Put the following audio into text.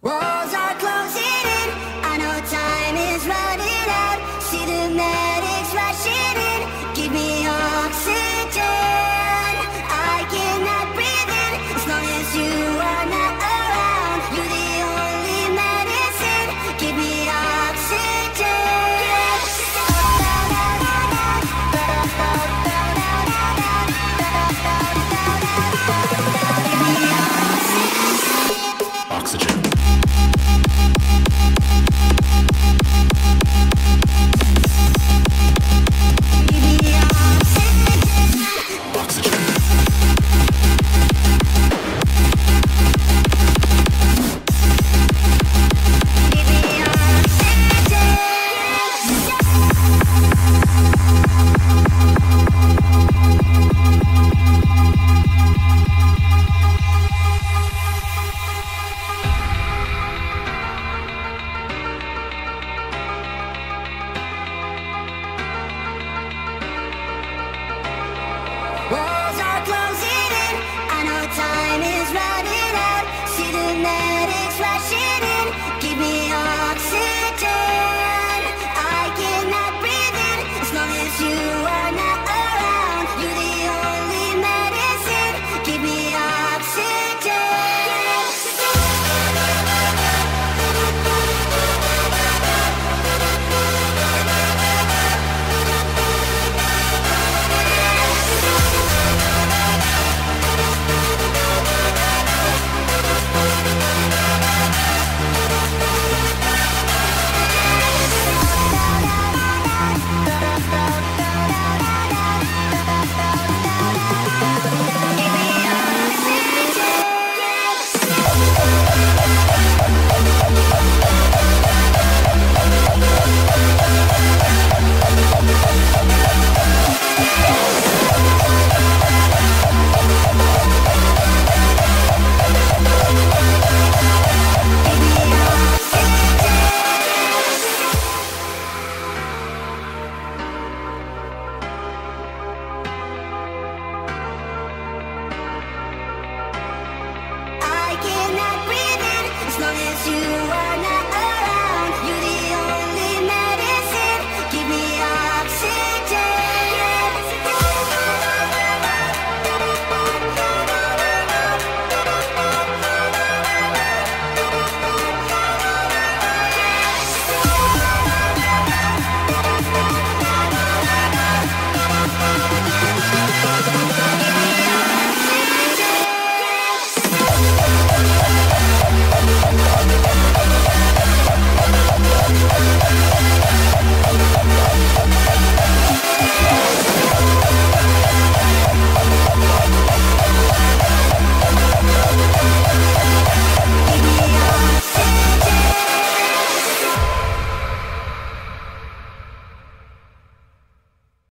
Walls are closing in, I know time is running out. See the man you you.